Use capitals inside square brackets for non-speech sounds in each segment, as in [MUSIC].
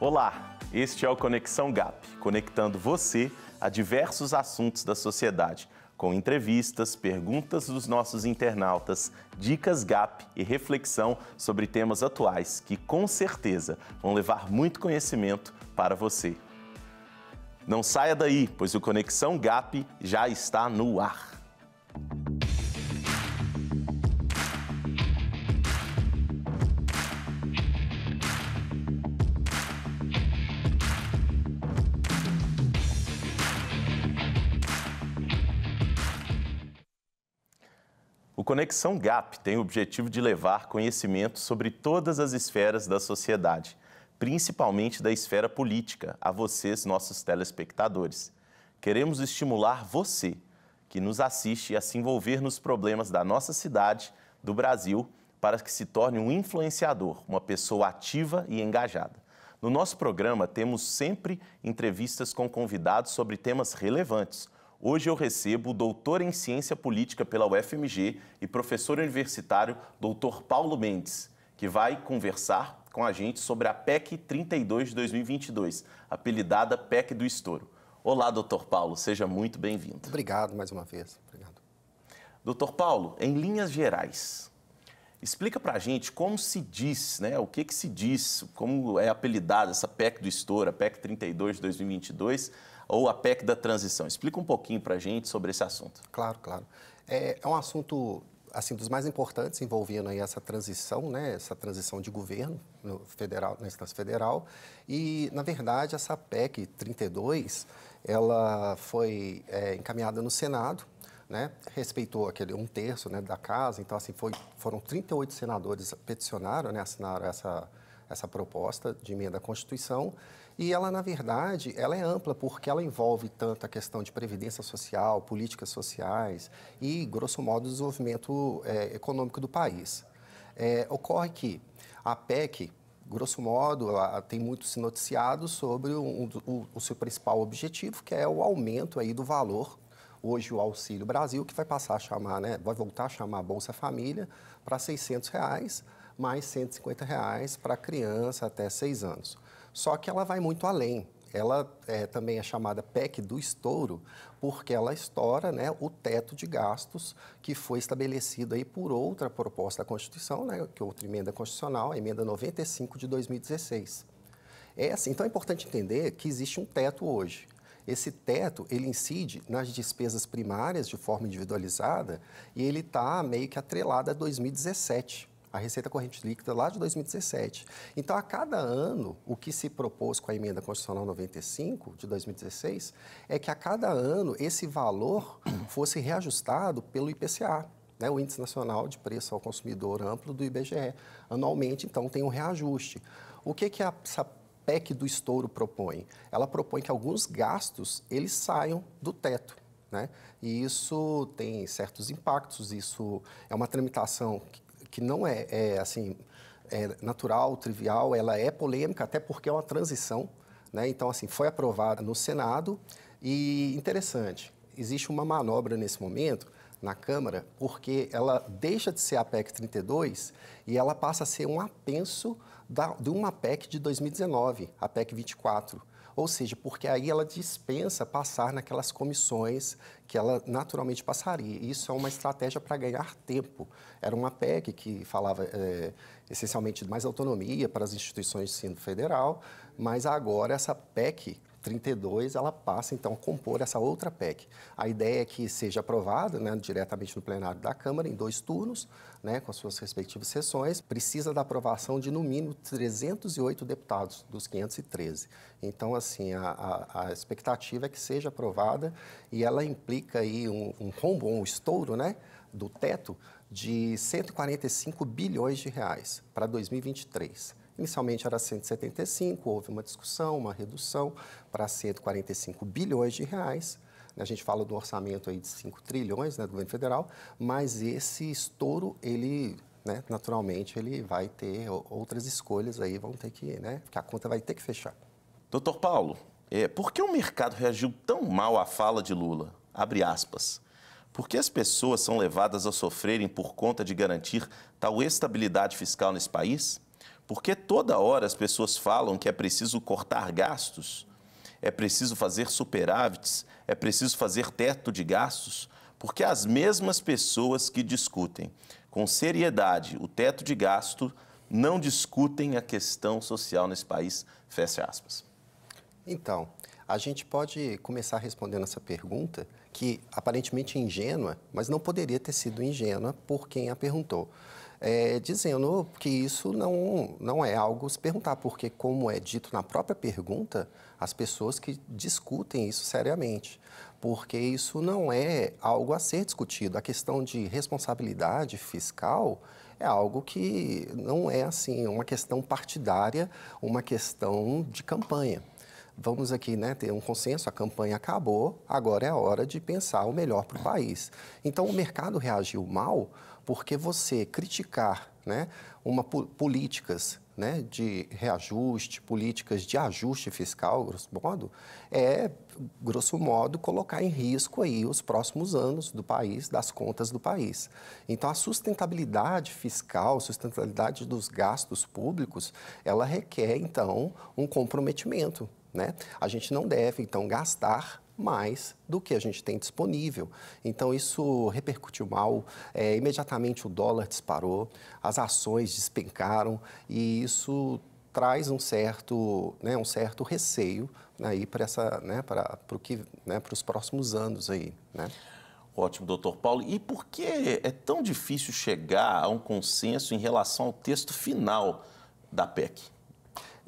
Olá, este é o Conexão GAP, conectando você a diversos assuntos da sociedade, com entrevistas, perguntas dos nossos internautas, dicas GAP e reflexão sobre temas atuais que, com certeza, vão levar muito conhecimento para você. Não saia daí, pois o Conexão GAP já está no ar. Conexão GAP tem o objetivo de levar conhecimento sobre todas as esferas da sociedade, principalmente da esfera política, a vocês, nossos telespectadores. Queremos estimular você, que nos assiste, a se envolver nos problemas da nossa cidade, do Brasil, para que se torne um influenciador, uma pessoa ativa e engajada. No nosso programa, temos sempre entrevistas com convidados sobre temas relevantes Hoje eu recebo o doutor em ciência política pela UFMG e professor universitário doutor Paulo Mendes, que vai conversar com a gente sobre a PEC 32 de 2022, apelidada PEC do Estouro. Olá, doutor Paulo, seja muito bem-vindo. Obrigado mais uma vez. Obrigado. Doutor Paulo, em linhas gerais, explica para a gente como se diz, né, o que, que se diz, como é apelidada essa PEC do Estouro, a PEC 32 de 2022, ou a PEC da transição. Explica um pouquinho para a gente sobre esse assunto. Claro, claro. É, é um assunto assim dos mais importantes envolvendo aí essa transição, né, essa transição de governo no federal, na instância federal. E na verdade essa PEC 32, ela foi é, encaminhada no Senado, né, respeitou aquele um terço né, da casa. Então assim foi, foram 38 senadores peticionaram, né, assinaram essa essa proposta de emenda à Constituição e ela, na verdade, ela é ampla porque ela envolve tanto a questão de previdência social, políticas sociais e, grosso modo, o desenvolvimento é, econômico do país. É, ocorre que a PEC, grosso modo, ela tem muito se noticiado sobre um, o, o seu principal objetivo, que é o aumento aí do valor hoje o Auxílio Brasil, que vai passar a chamar, né, vai voltar a chamar Bolsa Família para 600 reais, mais 150 reais para criança até 6 anos. Só que ela vai muito além. Ela é, também é chamada PEC do estouro, porque ela estoura né, o teto de gastos que foi estabelecido aí por outra proposta da Constituição, né, que é outra emenda constitucional, a emenda 95 de 2016. É assim, então é importante entender que existe um teto hoje. Esse teto, ele incide nas despesas primárias de forma individualizada e ele está meio que atrelado a 2017 a receita corrente líquida lá de 2017. Então, a cada ano, o que se propôs com a emenda constitucional 95 de 2016 é que a cada ano esse valor [CLEARS THROAT] fosse reajustado pelo IPCA, né, o Índice Nacional de Preço ao Consumidor Amplo do IBGE. Anualmente, então, tem um reajuste. O que, que a, essa PEC do estouro propõe? Ela propõe que alguns gastos eles saiam do teto. Né? E isso tem certos impactos, isso é uma tramitação que não é, é assim é natural, trivial, ela é polêmica até porque é uma transição, né? Então assim foi aprovada no Senado e interessante, existe uma manobra nesse momento na Câmara porque ela deixa de ser a PEC 32 e ela passa a ser um apenso da, de uma PEC de 2019, a PEC 24. Ou seja, porque aí ela dispensa passar naquelas comissões que ela naturalmente passaria. Isso é uma estratégia para ganhar tempo. Era uma PEC que falava é, essencialmente de mais autonomia para as instituições de ensino federal, mas agora essa PEC 32, ela passa então a compor essa outra PEC. A ideia é que seja aprovada né, diretamente no plenário da Câmara em dois turnos, né, com suas respectivas sessões. Precisa da aprovação de no mínimo 308 deputados dos 513. Então, assim, a, a, a expectativa é que seja aprovada e ela implica aí um, um rombo, um estouro, né, do teto de 145 bilhões de reais para 2023. Inicialmente era 175, houve uma discussão, uma redução para 145 bilhões de reais. A gente fala do orçamento aí de 5 trilhões né, do governo federal, mas esse estouro, ele, né, naturalmente, ele vai ter outras escolhas aí, vão ter que, né, que a conta vai ter que fechar. Doutor Paulo, é, por que o mercado reagiu tão mal à fala de Lula? Abre aspas. Por que as pessoas são levadas a sofrerem por conta de garantir tal estabilidade fiscal nesse país? Porque toda hora as pessoas falam que é preciso cortar gastos, é preciso fazer superávites, é preciso fazer teto de gastos, porque as mesmas pessoas que discutem com seriedade o teto de gasto não discutem a questão social nesse país. Fecha aspas. Então, a gente pode começar respondendo essa pergunta, que aparentemente ingênua, mas não poderia ter sido ingênua por quem a perguntou. É, dizendo que isso não, não é algo se perguntar, porque, como é dito na própria pergunta, as pessoas que discutem isso seriamente, porque isso não é algo a ser discutido. A questão de responsabilidade fiscal é algo que não é assim uma questão partidária, uma questão de campanha. Vamos aqui né, ter um consenso, a campanha acabou, agora é a hora de pensar o melhor para o país. Então, o mercado reagiu mal porque você criticar né, uma, políticas né, de reajuste, políticas de ajuste fiscal, grosso modo, é, grosso modo, colocar em risco aí os próximos anos do país, das contas do país. Então, a sustentabilidade fiscal, sustentabilidade dos gastos públicos, ela requer, então, um comprometimento. Né? A gente não deve, então, gastar mais do que a gente tem disponível. Então, isso repercutiu mal. É, imediatamente o dólar disparou, as ações despencaram e isso traz um certo, né, um certo receio aí para essa, né, para o que, né, para os próximos anos aí, né? Ótimo, doutor Paulo. E por que é tão difícil chegar a um consenso em relação ao texto final da PEC?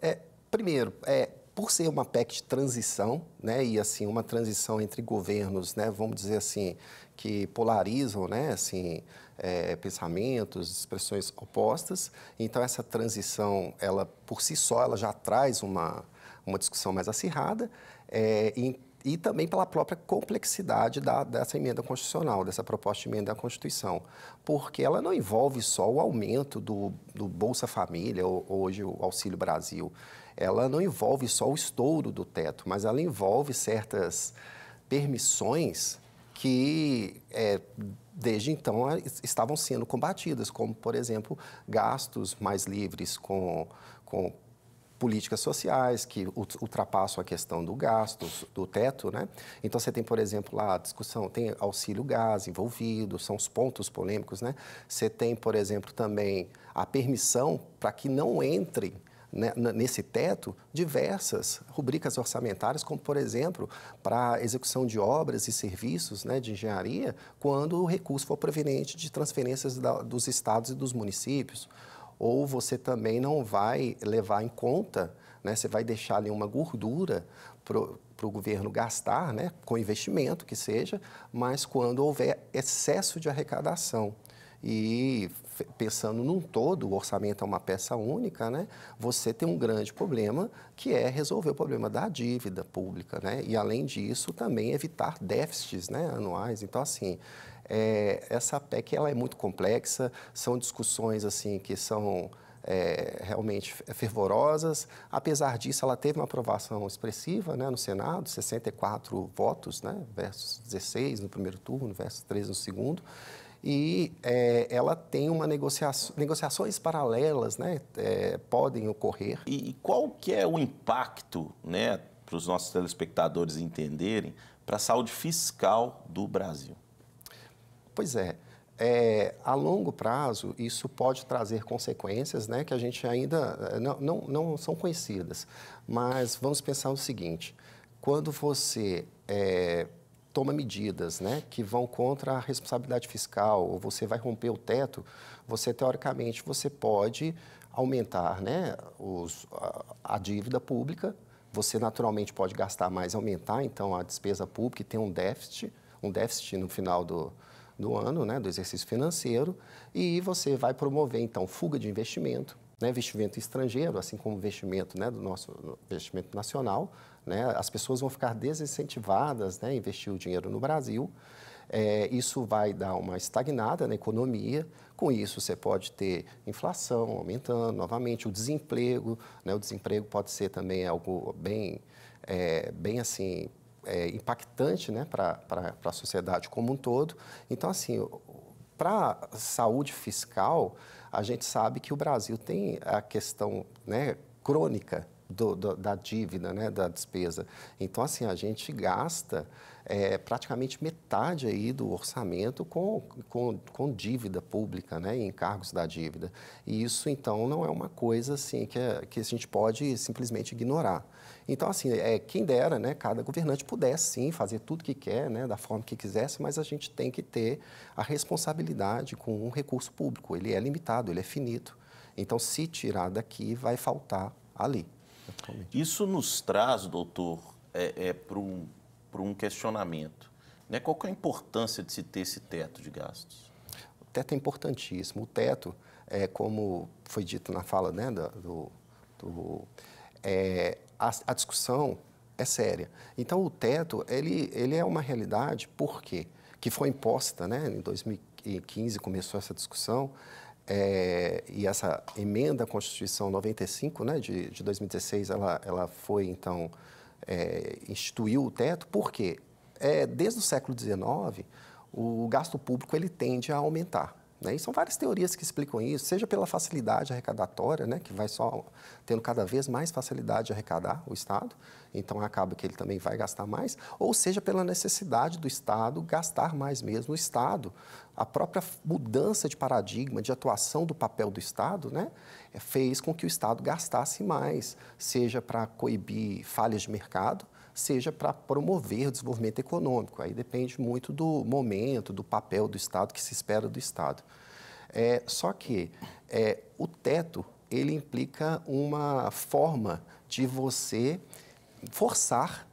É, primeiro, é, por ser uma PEC de transição, né, e assim uma transição entre governos, né, vamos dizer assim, que polarizam, né, assim, é, pensamentos, expressões opostas. Então essa transição, ela por si só, ela já traz uma uma discussão mais acirrada é, e, e, também pela própria complexidade da, dessa emenda constitucional, dessa proposta de emenda à Constituição, porque ela não envolve só o aumento do, do Bolsa Família, ou, hoje o Auxílio Brasil, ela não envolve só o estouro do teto, mas ela envolve certas permissões que é, desde então estavam sendo combatidas, como, por exemplo, gastos mais livres com, com políticas sociais que ultrapassam a questão do gasto, do teto, né? Então você tem, por exemplo, lá a discussão, tem auxílio gás envolvido, são os pontos polêmicos, né? Você tem, por exemplo, também a permissão para que não entrem né, nesse teto diversas rubricas orçamentárias, como, por exemplo, para execução de obras e serviços né, de engenharia, quando o recurso for proveniente de transferências da, dos estados e dos municípios. Ou você também não vai levar em conta, né, você vai deixar ali uma gordura para o governo gastar, né, com investimento que seja, mas quando houver excesso de arrecadação e pensando num todo, o orçamento é uma peça única, né? Você tem um grande problema que é resolver o problema da dívida pública, né? E além disso, também evitar déficits, né, anuais. Então, assim, é, essa PEC ela é muito complexa, são discussões assim que são é, realmente fervorosas. Apesar disso, ela teve uma aprovação expressiva né, no Senado, 64 votos, né, versus 16 no primeiro turno, versus 13 no segundo e é, ela tem uma negociação, negociações paralelas, né, é, podem ocorrer. E qual que é o impacto, né, para os nossos telespectadores entenderem, para a saúde fiscal do Brasil? Pois é, é, a longo prazo, isso pode trazer consequências né, que a gente ainda não, não, não são conhecidas. Mas vamos pensar o seguinte: quando você é, toma medidas né, que vão contra a responsabilidade fiscal, ou você vai romper o teto, você, teoricamente, você pode aumentar né, os, a, a dívida pública, você naturalmente pode gastar mais, aumentar então a despesa pública e ter um déficit, um déficit no final do, do ano, né, do exercício financeiro, e você vai promover então fuga de investimento, né, investimento estrangeiro, assim como investimento né, do nosso investimento nacional, né? As pessoas vão ficar desincentivadas né, a investir o dinheiro no Brasil. É, isso vai dar uma estagnada na economia. Com isso, você pode ter inflação aumentando novamente, o desemprego. Né? O desemprego pode ser também algo bem, é, bem assim, é, impactante né? para a sociedade como um todo. Então, assim, para saúde fiscal, a gente sabe que o Brasil tem a questão né, crônica do, do, da dívida, né, da despesa. Então, assim, a gente gasta é, praticamente metade aí do orçamento com, com, com dívida pública, né, e encargos da dívida. E isso, então, não é uma coisa assim que, é, que a gente pode simplesmente ignorar. Então, assim, é, quem dera, né, cada governante pudesse, sim, fazer tudo que quer, né, da forma que quisesse, mas a gente tem que ter a responsabilidade com um recurso público. Ele é limitado, ele é finito. Então, se tirar daqui, vai faltar ali. Isso nos traz, doutor, é, é para um, um questionamento. Né? Qual é a importância de se ter esse teto de gastos? O teto é importantíssimo. O teto, é, como foi dito na fala né, do, do é, a, a, discussão é séria. Então, o teto, ele, ele é uma realidade, por quê? Que foi imposta, né, em 2015 começou essa discussão, é, e essa emenda à Constituição 95, né, de, de 2016, ela, ela foi, então, é, instituiu o teto, porque é, desde o século XIX, o gasto público ele tende a aumentar. Né? E são várias teorias que explicam isso, seja pela facilidade arrecadatória, né? que vai só tendo cada vez mais facilidade de arrecadar o Estado, então acaba que ele também vai gastar mais, ou seja pela necessidade do Estado gastar mais mesmo. O Estado, a própria mudança de paradigma, de atuação do papel do Estado, né? fez com que o Estado gastasse mais, seja para coibir falhas de mercado, seja para promover o desenvolvimento econômico. Aí depende muito do momento, do papel do Estado, que se espera do Estado. É, só que é, o teto, ele implica uma forma de você forçar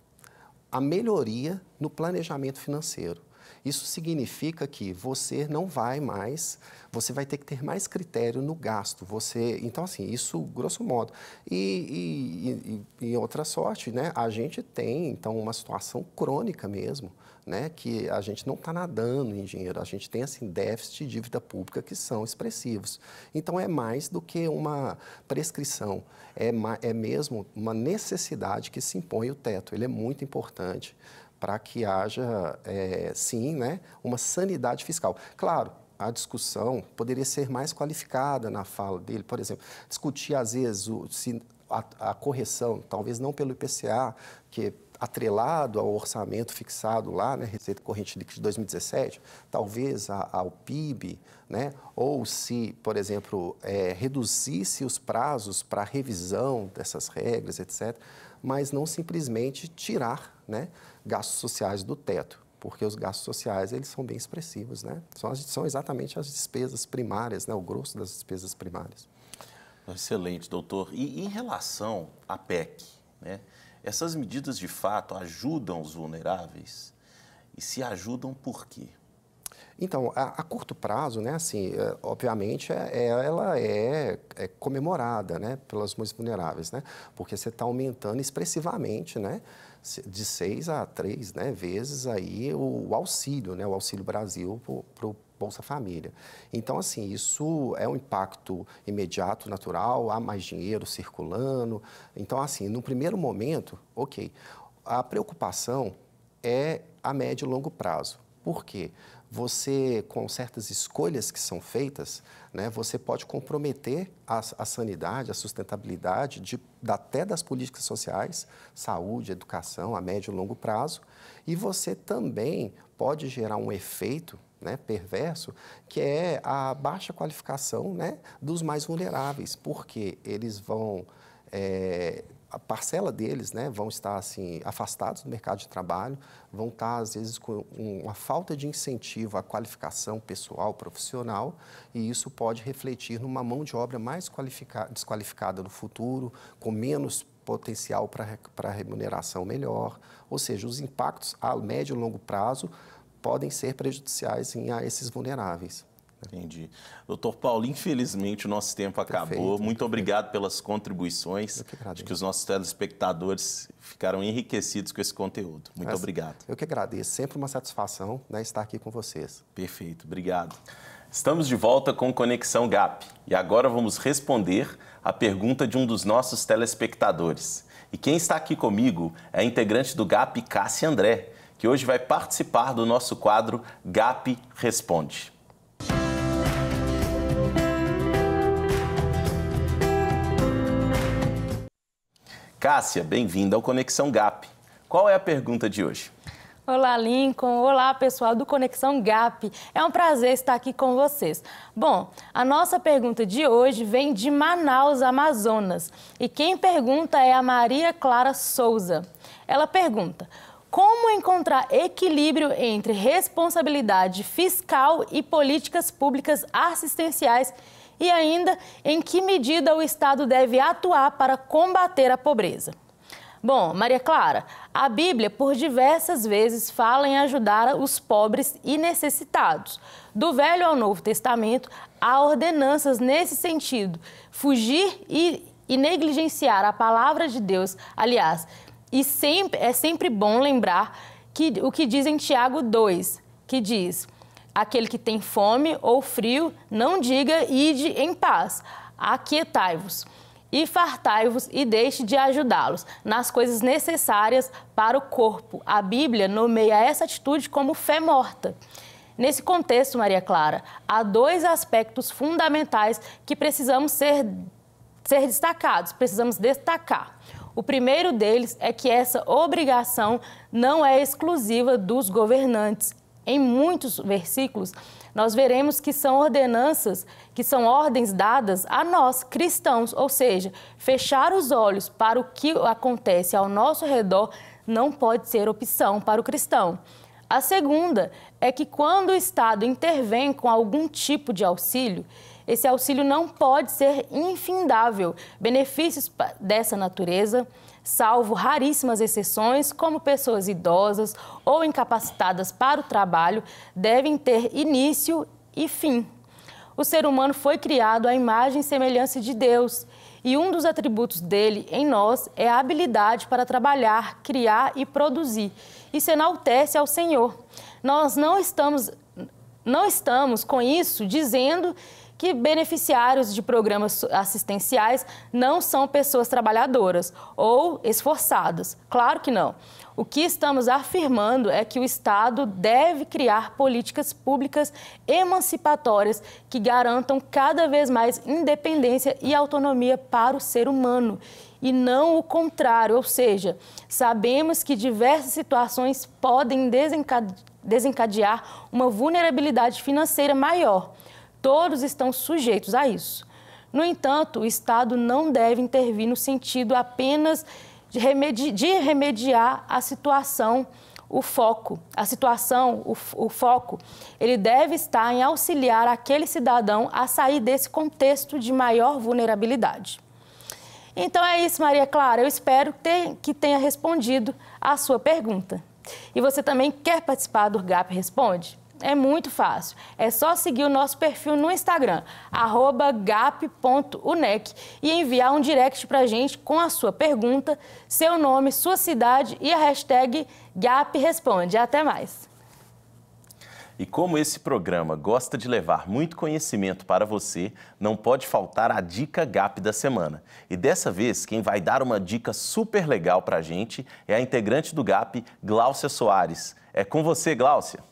a melhoria no planejamento financeiro. Isso significa que você não vai mais, você vai ter que ter mais critério no gasto. Você, então, assim, isso grosso modo. E, e, e, e outra sorte, né? A gente tem, então, uma situação crônica mesmo, né? Que a gente não está nadando em dinheiro, a gente tem, assim, déficit de dívida pública que são expressivos. Então, é mais do que uma prescrição, é, é mesmo uma necessidade que se impõe o teto. Ele é muito importante para que haja, é, sim, né, uma sanidade fiscal. Claro, a discussão poderia ser mais qualificada na fala dele, por exemplo, discutir às vezes o, se a, a correção, talvez não pelo IPCA, que é atrelado ao orçamento fixado lá, né, Receita Corrente Líquida de 2017, talvez a, ao PIB, né, ou se, por exemplo, é, reduzisse os prazos para revisão dessas regras, etc., mas não simplesmente tirar né, gastos sociais do teto, porque os gastos sociais eles são bem expressivos, né? São, são exatamente as despesas primárias, né, o grosso das despesas primárias. Excelente, doutor. E em relação à PEC, né, essas medidas de fato ajudam os vulneráveis? E se ajudam, por quê? Então, a, a, curto prazo, né, assim, é, obviamente, é, é, ela é, é, comemorada, né, pelas mais vulneráveis, né, porque você está aumentando expressivamente, né, de seis a três, né, vezes aí o, o auxílio, né, o Auxílio Brasil para o Bolsa Família. Então, assim, isso é um impacto imediato, natural, há mais dinheiro circulando. Então, assim, no primeiro momento, ok, a preocupação é a médio e longo prazo. Por quê? Você, com certas escolhas que são feitas, né, você pode comprometer a, a sanidade, a sustentabilidade de, até das políticas sociais, saúde, educação, a médio e longo prazo, e você também pode gerar um efeito né, perverso, que é a baixa qualificação né, dos mais vulneráveis, porque eles vão é, a parcela deles né, vão estar assim, afastados do mercado de trabalho, vão estar, às vezes, com uma falta de incentivo à qualificação pessoal, profissional, e isso pode refletir numa mão de obra mais desqualificada no futuro, com menos potencial para remuneração melhor. Ou seja, os impactos a médio e longo prazo podem ser prejudiciais em, a esses vulneráveis. Entendi. Doutor Paulo, infelizmente o nosso tempo acabou. Perfeito, Muito obrigado pelas contribuições. Que Acho que os nossos telespectadores ficaram enriquecidos com esse conteúdo. Muito Mas, obrigado. Eu que agradeço. Sempre uma satisfação né, estar aqui com vocês. Perfeito. Obrigado. Estamos de volta com Conexão GAP e agora vamos responder a pergunta de um dos nossos telespectadores. E quem está aqui comigo é a integrante do GAP, Cássia André, que hoje vai participar do nosso quadro GAP Responde. Cássia, bem-vinda ao Conexão GAP. Qual é a pergunta de hoje? Olá, Lincoln. Olá, pessoal do Conexão GAP. É um prazer estar aqui com vocês. Bom, a nossa pergunta de hoje vem de Manaus, Amazonas. E quem pergunta é a Maria Clara Souza. Ela pergunta: como encontrar equilíbrio entre responsabilidade fiscal e políticas públicas assistenciais? E ainda, em que medida o Estado deve atuar para combater a pobreza? Bom, Maria Clara, a Bíblia por diversas vezes fala em ajudar os pobres e necessitados. Do Velho ao Novo Testamento, há ordenanças nesse sentido. Fugir e, e negligenciar a palavra de Deus, aliás, e sempre, é sempre bom lembrar que, o que diz em Tiago 2, que diz: aquele que tem fome ou frio, não diga ide em paz, aquietai-vos e fartai-vos e deixe de ajudá-los nas coisas necessárias para o corpo. A Bíblia nomeia essa atitude como fé morta. Nesse contexto, Maria Clara, há dois aspectos fundamentais que precisamos ser, ser destacados, precisamos destacar. O primeiro deles é que essa obrigação não é exclusiva dos governantes. Em muitos versículos, nós veremos que são ordenanças, que são ordens dadas a nós, cristãos, ou seja, fechar os olhos para o que acontece ao nosso redor não pode ser opção para o cristão. A segunda é que quando o Estado intervém com algum tipo de auxílio, esse auxílio não pode ser infindável. Benefícios dessa natureza salvo raríssimas exceções, como pessoas idosas ou incapacitadas para o trabalho, devem ter início e fim. O ser humano foi criado à imagem e semelhança de Deus, e um dos atributos dele em nós é a habilidade para trabalhar, criar e produzir. Isso enaltece ao Senhor. Nós não estamos não estamos com isso dizendo que beneficiários de programas assistenciais não são pessoas trabalhadoras ou esforçadas. Claro que não. O que estamos afirmando é que o Estado deve criar políticas públicas emancipatórias que garantam cada vez mais independência e autonomia para o ser humano e não o contrário, ou seja, sabemos que diversas situações podem desencadear uma vulnerabilidade financeira maior. Todos estão sujeitos a isso. No entanto, o Estado não deve intervir no sentido apenas de, remedi de remediar a situação, o foco. A situação, o, o foco, ele deve estar em auxiliar aquele cidadão a sair desse contexto de maior vulnerabilidade. Então é isso, Maria Clara. Eu espero ter, que tenha respondido a sua pergunta. E você também quer participar do GAP Responde? É muito fácil. É só seguir o nosso perfil no Instagram, gap.unec, e enviar um direct para a gente com a sua pergunta, seu nome, sua cidade e a hashtag GapResponde. Até mais! E como esse programa gosta de levar muito conhecimento para você, não pode faltar a dica GAP da semana. E dessa vez, quem vai dar uma dica super legal para a gente é a integrante do GAP, Gláucia Soares. É com você, Gláucia.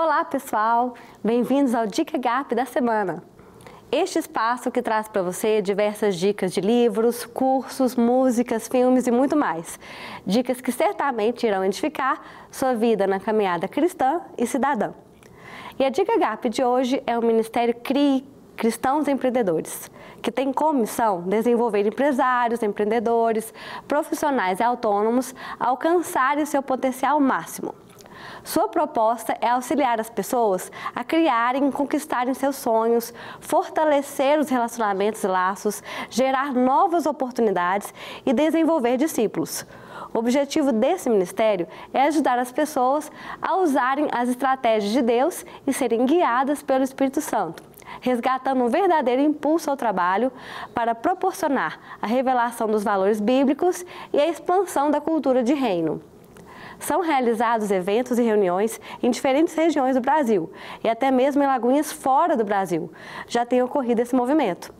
Olá, pessoal! Bem-vindos ao Dica Gap da semana. Este espaço que traz para você diversas dicas de livros, cursos, músicas, filmes e muito mais. Dicas que certamente irão edificar sua vida na caminhada cristã e cidadã. E a Dica Gap de hoje é o Ministério CRI, Cristãos Empreendedores, que tem como missão desenvolver empresários, empreendedores, profissionais e autônomos a alcançarem seu potencial máximo sua proposta é auxiliar as pessoas a criarem e conquistarem seus sonhos, fortalecer os relacionamentos e laços, gerar novas oportunidades e desenvolver discípulos. O objetivo desse ministério é ajudar as pessoas a usarem as estratégias de Deus e serem guiadas pelo Espírito Santo, resgatando um verdadeiro impulso ao trabalho para proporcionar a revelação dos valores bíblicos e a expansão da cultura de reino. São realizados eventos e reuniões em diferentes regiões do Brasil e até mesmo em lagoinhas fora do Brasil. Já tem ocorrido esse movimento.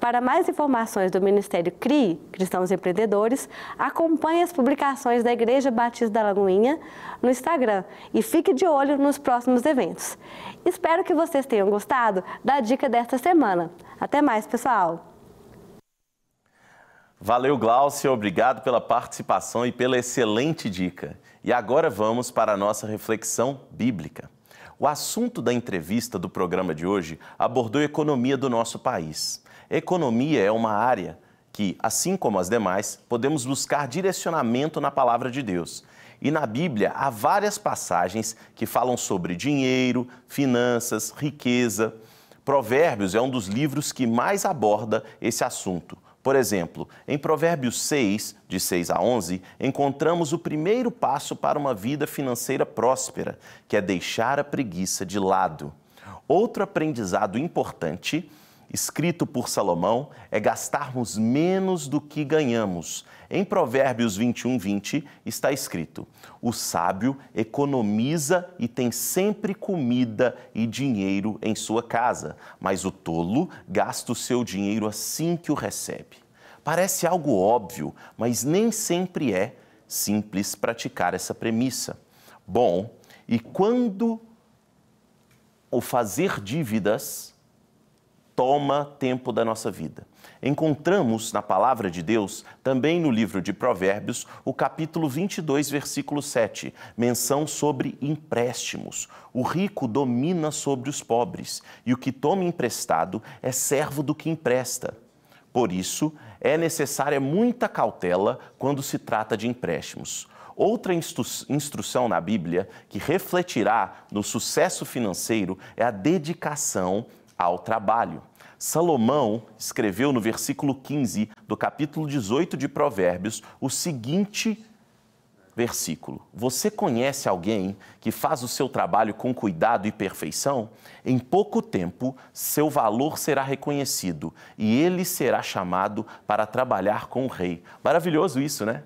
Para mais informações do Ministério CRI, Cristãos Empreendedores, acompanhe as publicações da Igreja Batista da Lagoinha no Instagram e fique de olho nos próximos eventos. Espero que vocês tenham gostado da dica desta semana. Até mais, pessoal! Valeu, Glaucia, obrigado pela participação e pela excelente dica. E agora vamos para a nossa reflexão bíblica. O assunto da entrevista do programa de hoje abordou a economia do nosso país. Economia é uma área que, assim como as demais, podemos buscar direcionamento na palavra de Deus. E na Bíblia há várias passagens que falam sobre dinheiro, finanças, riqueza. Provérbios é um dos livros que mais aborda esse assunto. Por exemplo, em Provérbios 6, de 6 a 11, encontramos o primeiro passo para uma vida financeira próspera, que é deixar a preguiça de lado. Outro aprendizado importante escrito por Salomão é gastarmos menos do que ganhamos. Em Provérbios 21, 20 está escrito: O sábio economiza e tem sempre comida e dinheiro em sua casa, mas o tolo gasta o seu dinheiro assim que o recebe. Parece algo óbvio, mas nem sempre é simples praticar essa premissa. Bom, e quando o fazer dívidas toma tempo da nossa vida. Encontramos na palavra de Deus, também no livro de Provérbios, o capítulo 22, versículo 7, menção sobre empréstimos. O rico domina sobre os pobres, e o que toma emprestado é servo do que empresta. Por isso, é necessária muita cautela quando se trata de empréstimos. Outra instru instrução na Bíblia que refletirá no sucesso financeiro é a dedicação ao trabalho. Salomão escreveu no versículo 15 do capítulo 18 de Provérbios o seguinte versículo: Você conhece alguém que faz o seu trabalho com cuidado e perfeição? Em pouco tempo, seu valor será reconhecido e ele será chamado para trabalhar com o rei. Maravilhoso isso, né?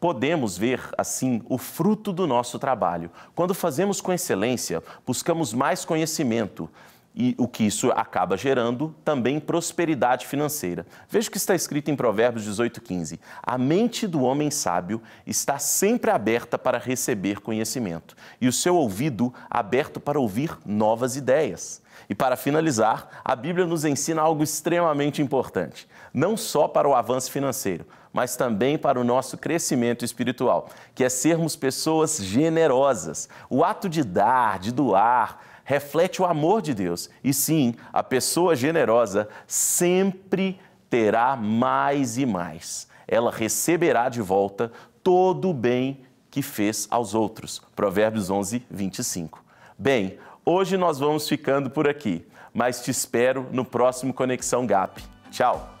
podemos ver, assim, o fruto do nosso trabalho. Quando fazemos com excelência, buscamos mais conhecimento, e o que isso acaba gerando também prosperidade financeira. Veja o que está escrito em Provérbios 18:15. A mente do homem sábio está sempre aberta para receber conhecimento e o seu ouvido aberto para ouvir novas ideias. E para finalizar, a Bíblia nos ensina algo extremamente importante, não só para o avanço financeiro, mas também para o nosso crescimento espiritual, que é sermos pessoas generosas. O ato de dar, de doar, reflete o amor de Deus. E sim, a pessoa generosa sempre terá mais e mais. Ela receberá de volta todo o bem que fez aos outros. Provérbios 11, 25. Bem, hoje nós vamos ficando por aqui, mas te espero no próximo Conexão GAP. Tchau!